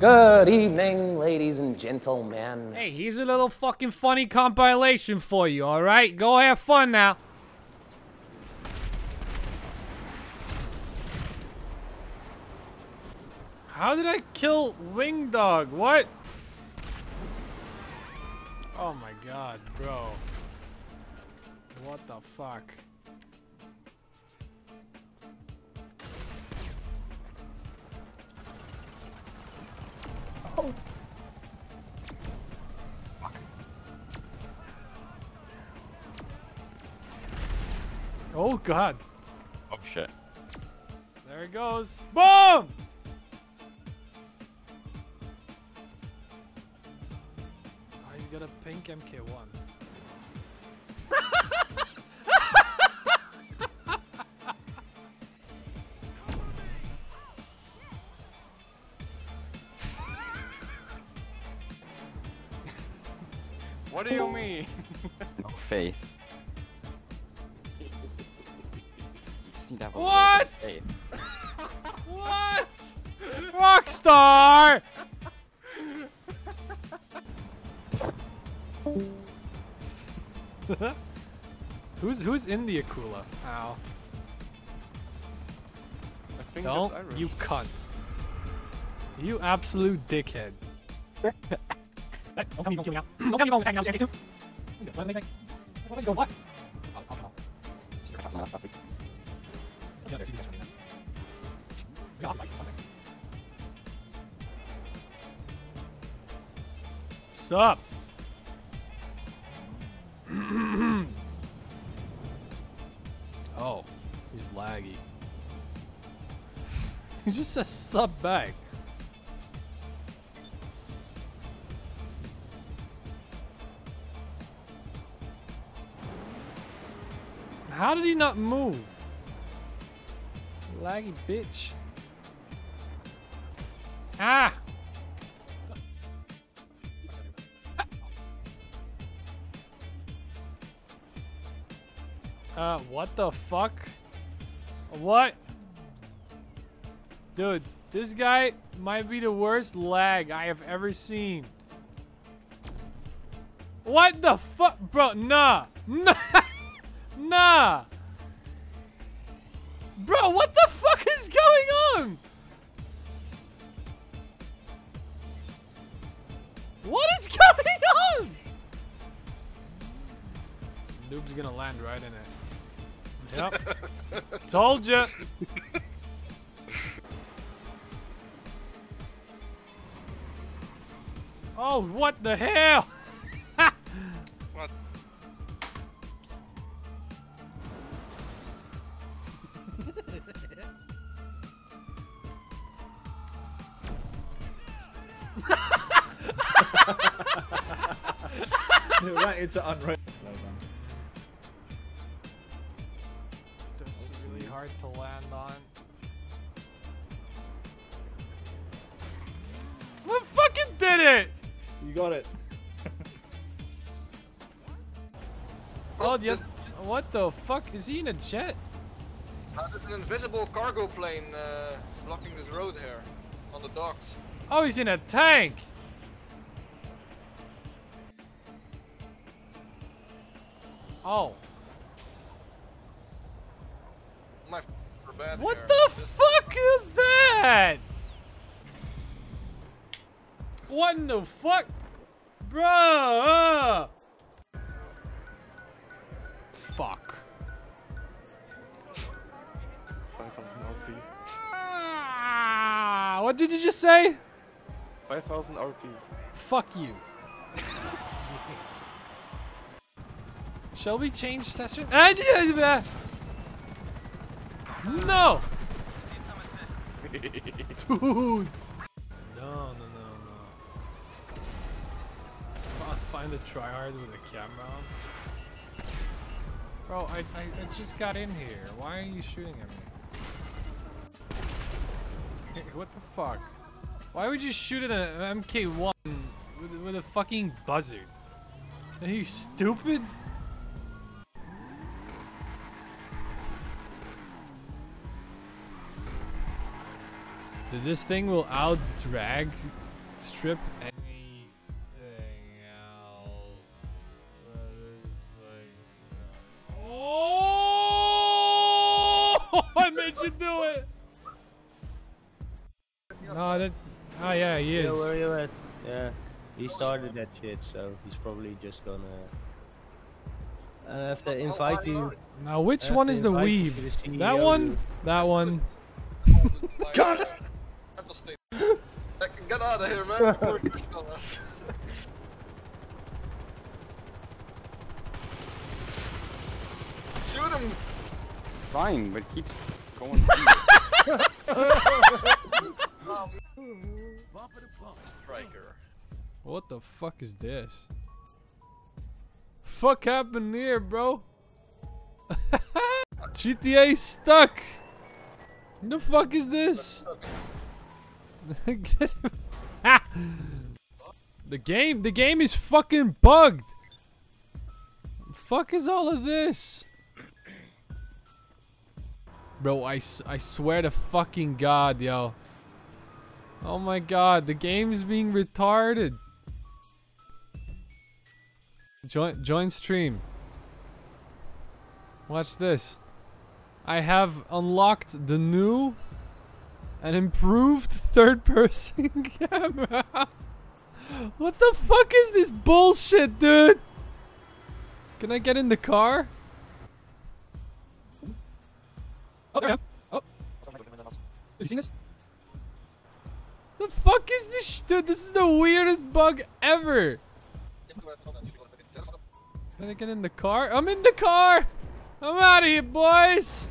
Good evening, ladies and gentlemen. Hey, here's a little fucking funny compilation for you, alright? Go have fun now. How did I kill Wing Dog? What? Oh my god, bro. What the fuck? Oh. Oh god. Oh shit. There it goes. Boom! He's got a pink MK1. Of What? faith. What? Rockstar! who's who's in the Akula? Ow. Don't you cunt. You absolute dickhead. Don't tell me you don't kill me now. Don't tell me you won't attack me now, JK2. He's gonna play anything. What are you going, what? That's not classic. Yeah, there's CBS running now. We off like something. Sup? oh, he's laggy. he just says sub back. How did he not move? Laggy bitch. Ah! Uh, what the fuck? What? Dude, this guy might be the worst lag I have ever seen. What the fuck? Bro, nah. Nah. Nah. Bro, what the fuck is going on? What is going on? Noob's gonna land right in it. Yep. Told ya. Oh, what the hell? Right into unreal. That's really hard to land on. What fucking did it? You got it. Oh, yes. What the fuck? Is he in a jet? Uh, there's an invisible cargo plane uh, blocking this road here on the docks. Oh, he's in a tank. Oh, My bad what here. the This- fuck is that? What in the fuck? Bruh! Fuck. 5000 RP. Ah, what did you just say? 5000 RP. Fuck you. Shall we change session? No! Dude! No, no, no, no. Fi- Find a tryhard with a camera on. Bro, I, I, I just got in here. Why are you shooting at me? What the fuck? Why would you shoot at an MK1 with, with a fucking buzzard? Are you stupid? This thing will out drag strip anything else that is like. Oh! I made you do it. No, that. Oh yeah, he Yeah, is. where you at? Yeah, he started that shit, so he's probably just gonna. I have to invite you. Now, which one is the invite you weeb? to the That one? That one? Cut! Mental state. Like, Get out of here, man. Before you on us. Shoot him! Fine, but it keeps going. Striker. What the fuck is this? Fuck happened here, bro? GTA stuck. The fuck is this? The game, the game is fucking bugged. Fuck is all of this? Bro, I, I swear to fucking god, yo. Oh my god, the game is being retarded. Join join stream. Watch this. I have unlocked the new and improved third person camera. what the fuck is this bullshit, dude? Can I get in the car? Oh, there I am. Oh. Have you seen this? The fuck is this, sh- dude? This is the weirdest bug ever. Can I get in the car? I'm in the car. I'm out of here, boys.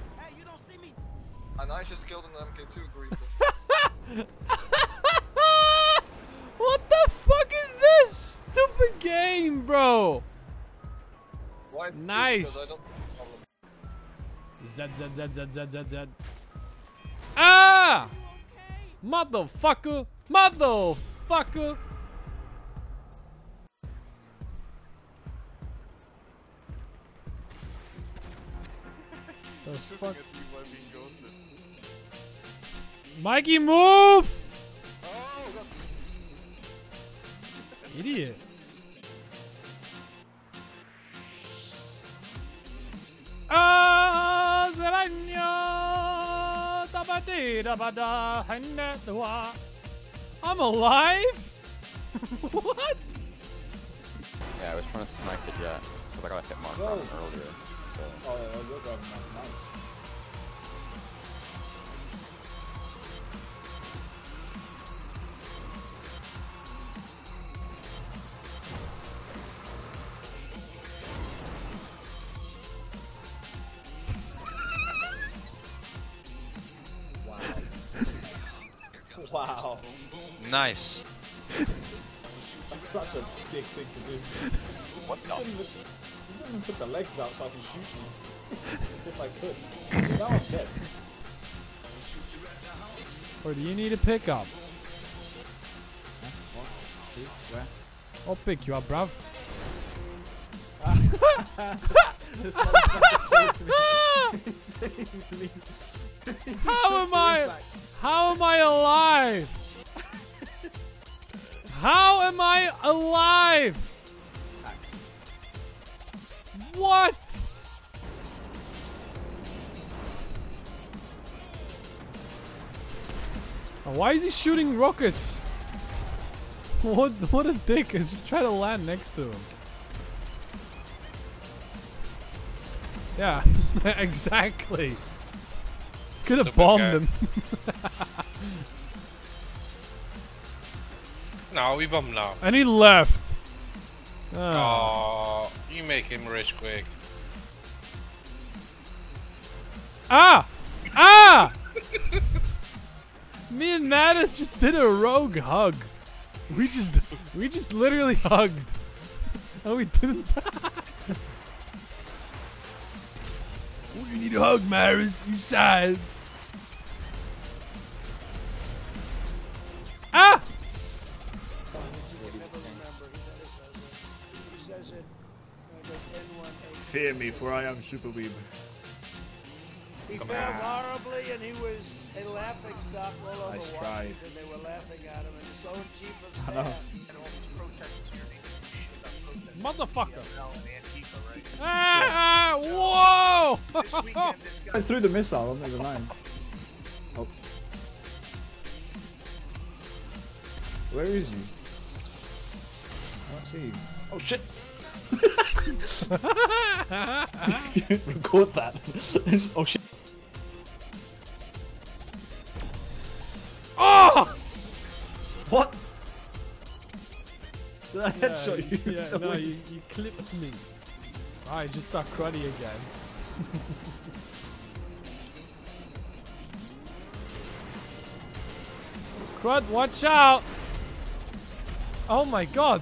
And I just killed an MK2 briefly. what the fuck is this stupid game, bro? Why? Nice. Because I don't have a problem. Z Z Z Z Z Z Z. Ah! Motherfucker! Motherfucker! The fuck? Mikey, move! Idiot. Zeragno, dabadi, dabada, henne, dwa. I'm alive? what? yeah, I was trying to snipe the jet because I got a hit mark on earlier. So. Oh, yeah, you're driving that. Nice. Wow. Nice. That's such a big thing to do. What the? You didn't even, you didn't even put the legs out so I can shoot you. As if I could. Now I'm dead. Or do you need a pickup? I'll pick you up, bruv. This motherfucker saved me. He saved me. He How am I? How am I alive? How am I alive? What? Oh, Why is he shooting rockets? What what a dick. Just try to land next to him. Yeah, exactly. Could have bombed guy. him. No, we bomb now. And he left. Ah. Oh, you make him rich quick. Ah! Ah! Me and Mattis just did a rogue hug. We just, we just literally hugged. And we didn't die. Oh, you need a hug, Maris. You sad. Fear me, for I am Super Weeb. He failed horribly, and he was a laughing stock all over Nice try. Washington. They were laughing at him, and his own chief of I know. staff. Motherfucker. Ah, whoa! I threw the missile, I'm never mind. Oh. Where is he? I don't see you. Oh shit! Record that. Just- oh shit. oh! What? Did I headshot you? Yeah, no, you, you clipped me. I just saw Cruddy again. Crud, watch out! Oh my god!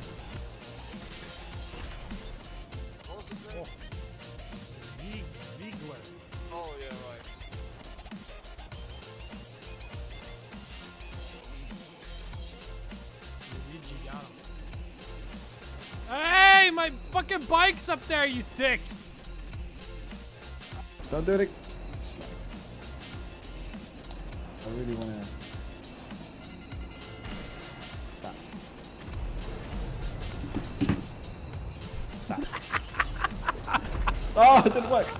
Bike's up there, you dick! Don't do it. I really wanna. Stop. Stop. oh, it didn't work.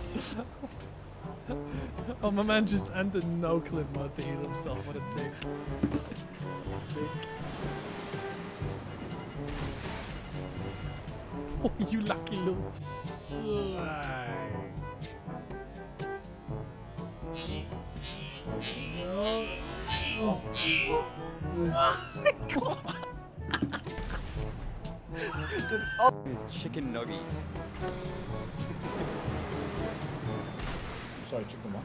Oh, my man just ended no clip mode to heal himself. What a dick. Oh, you lucky little slag. Oh. These chicken nuggies. Sorry, chicken what?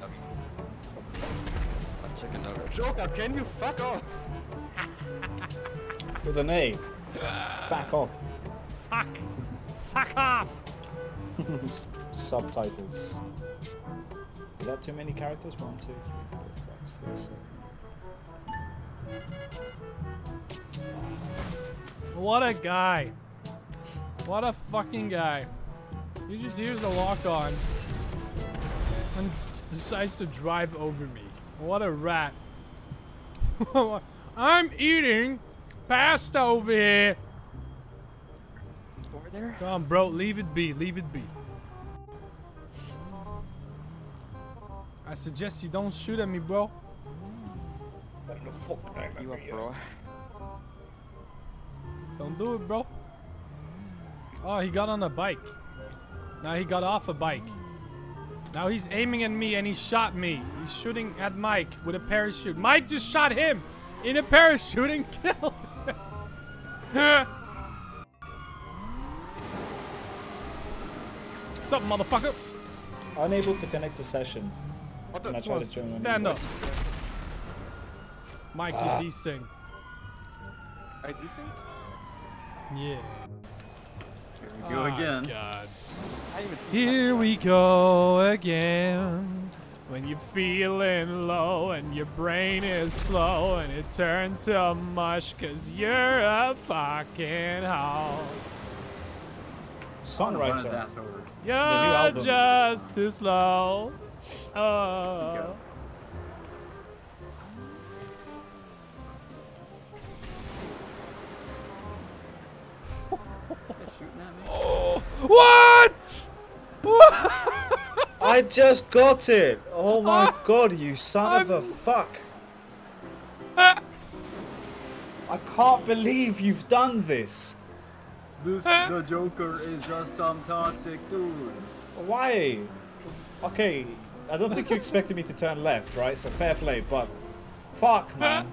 Nuggies. A chicken nugget. Joker, can you fuck off? With an A. Fuck off. Fuck! Fuck off! Subtitles. Is that too many characters? One, two, three, four, five, six, seven. What a guy. What a fucking guy. He just hears a lock on and decides to drive over me. What a rat. I'm eating pasta over here. Over there? Come on, bro. Leave it be. Leave it be. I suggest you don't shoot at me, bro. What the fuck name You up, bro? Don't do it, bro. Oh, he got on a bike. Now he got off a bike. Now he's aiming at me and he shot me. He's shooting at Mike with a parachute. Mike just shot him in a parachute and killed him. What's up, motherfucker? Unable to connect to session. What When I the? try Come to on, join stand up. Mike, Ah. you desync. I do think. Yeah. Here we go Ah, again. God. I didn't even see Here we go again. When you're feeling low and your brain is slow and it turns to mush cause you're a fucking hoe. Songwriter. You're album. just too slow. Oh. What? What? I just got it! Oh my god, you son of a I'm- fuck! I can't believe you've done this! This the Joker is just some toxic dude. Why? Okay, I don't think you expected me to turn left, right? So fair play, but fuck, man.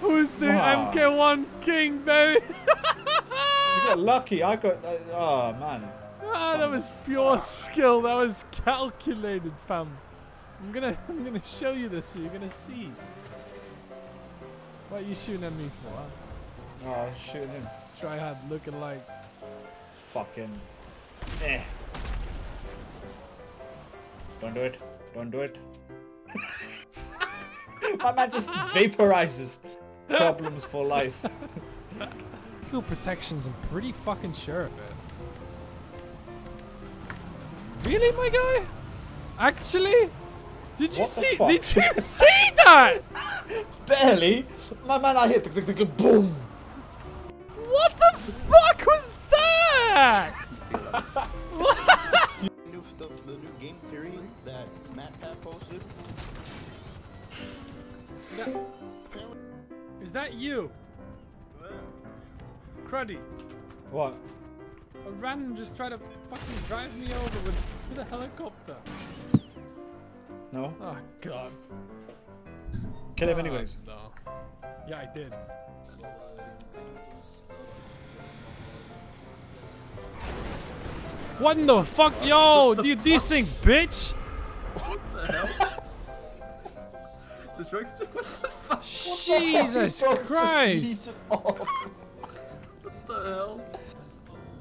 Who's the Wow. MK1 king, baby? You got lucky. I got. Uh, oh man. Ah, that was pure skill. That was calculated, fam. I'm gonna, I'm gonna show you this. So you're gonna see. What are you shooting at me for? Oh, shooting him. Try hard looking like. Fucking. Eh. Don't do it. Don't do it. My man just vaporizes problems for life. Field protections. I'm pretty fucking sure of it. Really, my guy? Actually? Did you see? Did you see that? Barely. My man, I hit. tick, Boom. That Matt posted. Is that you? Cruddy. What? A random just tried to fucking drive me over with, with a helicopter. No. Oh god. Kill him anyways. no. Yeah, I did. What in the fuck, yo? You desync, bitch! This truck's just what the fuck? Jesus Bro, just Christ! off. What the hell?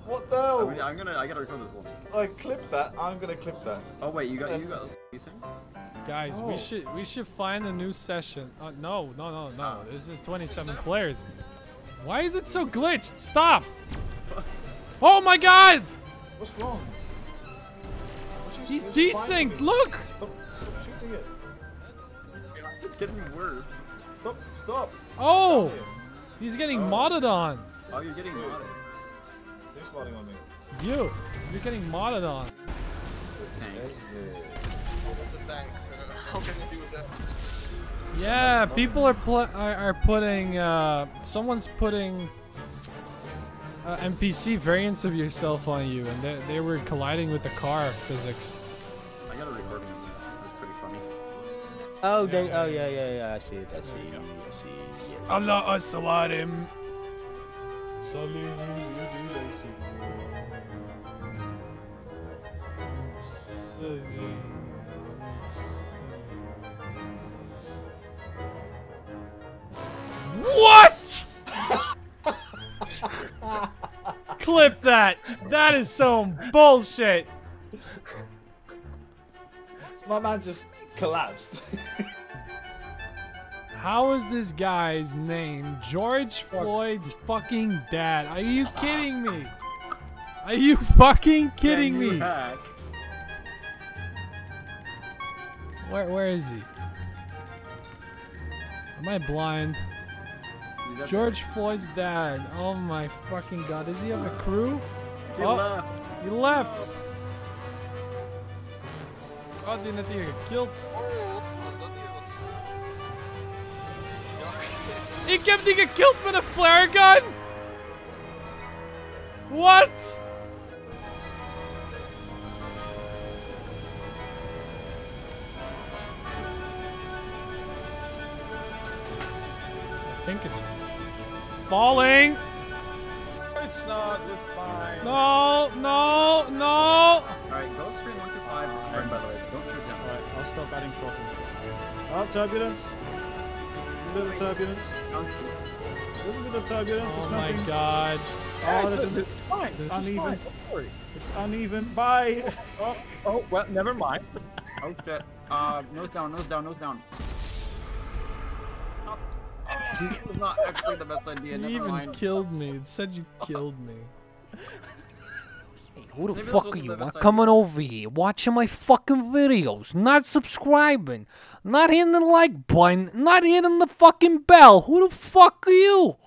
What the I hell? mean, I'm gonna, I gotta record this one. I clipped that. I'm gonna clip that. Oh wait, you got, you got this thing? Guys, Oh. we should we should find a new session. Uh, no, no, no, no. This is 27 players. Why is it so glitched? Stop! Oh my god! What's wrong? He's desynced. Look! Stop, stop shooting it. It's getting worse. Stop, stop. Oh! He's getting modded on. Oh, you're getting modded. Who's spotting on me? You. You're getting modded on. What's a tank? How can you do that? Yeah, people are are, are putting. Uh, someone's putting uh, NPC variants of yourself on you, and they, they were colliding with the car physics. Oh, they. Oh, yeah, yeah, yeah. I see it. I see. it, I see. it. Yes. Allah asalarim. What? Clip that. That is some bullshit. My man just collapsed. How is this guy's name George Floyd's fucking dad? Are you kidding me? Are you fucking kidding Can you me? hack? Where where is he? Am I blind? He's up George Floyd's dad. Oh my fucking god. Does he have a crew? there. He Oh. left. He left. Oh, didn't he get killed? He kept he get killed with a flare gun? What? I think it's falling. It's not. We're fine. No, no. Oh, turbulence. A little turbulence. A little bit of turbulence. Oh it's my nothing. god. Oh, there's a, fine. it's uneven. It's uneven. Bye. Oh, oh, well, never mind. oh shit. Uh, nose down, nose down, nose down. Oh, this is not actually the best idea, You even mind. killed me. It said you killed me. Who the Maybe fuck are you? best Coming idea. over here, watching my fucking videos, not subscribing, not hitting the like button, not hitting the fucking bell. Who the fuck are you?